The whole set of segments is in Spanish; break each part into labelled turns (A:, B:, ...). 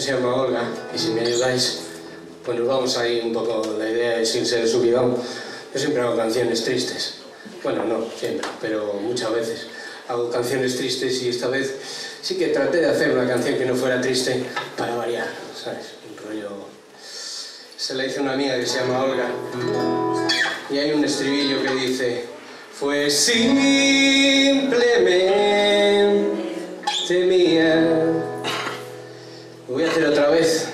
A: se llama Olga y si me ayudáis, pues nos vamos ahí un poco, la idea es irse de subidón. Yo siempre hago canciones tristes. Bueno, no siempre, pero muchas veces hago canciones tristes y esta vez sí que traté de hacer una canción que no fuera triste para variar, ¿sabes? Un rollo... Se la a una amiga que se llama Olga y hay un estribillo que dice Fue simplemente mía otra vez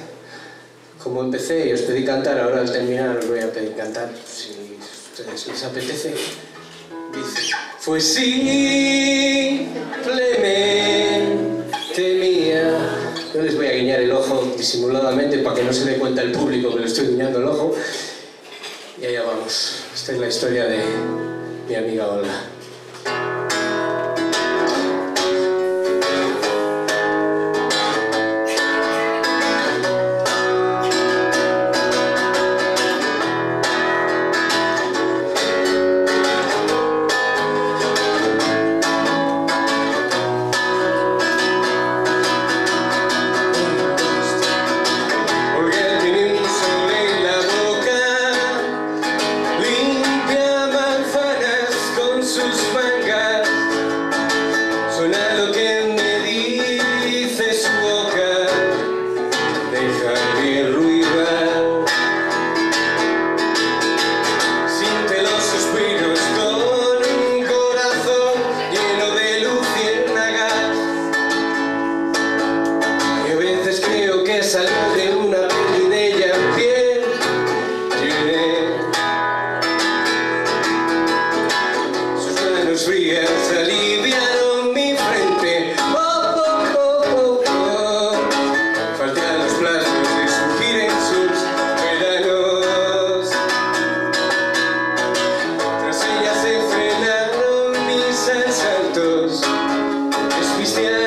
A: como empecé y os pedí cantar, ahora al terminar os voy a pedir cantar si a ustedes les apetece dice Fue simplemente mía yo les voy a guiñar el ojo disimuladamente para que no se dé cuenta el público que le estoy guiñando el ojo y allá vamos. Esta es la historia de mi amiga. Olga yeah.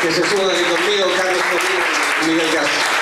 A: Que se suban aquí conmigo, Carlos Miguel Castro.